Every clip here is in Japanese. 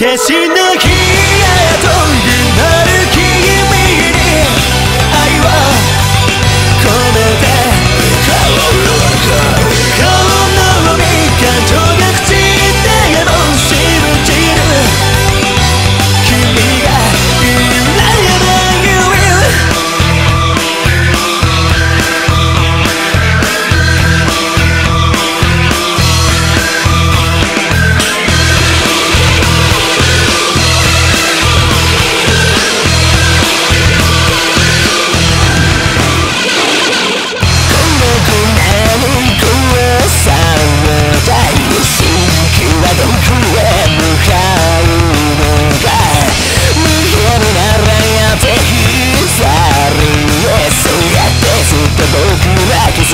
계신 너기에 돌린 나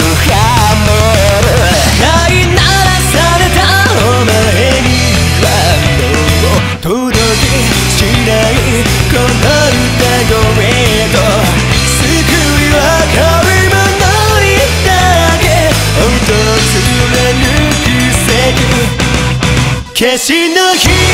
は愛ならされたお前にはもを届けしないこの歌声と救いは恋ものにだけ訪れるせ跡決心の日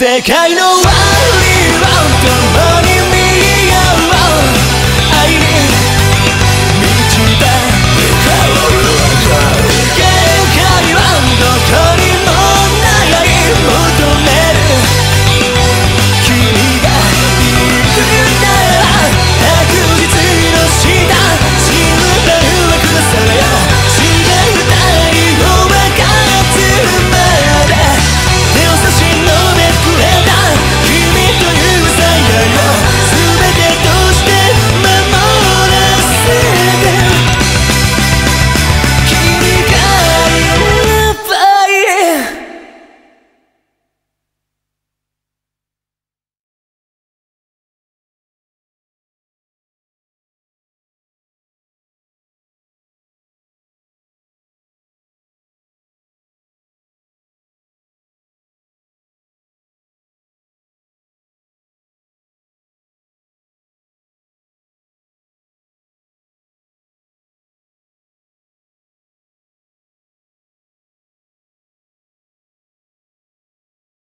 世界の終わり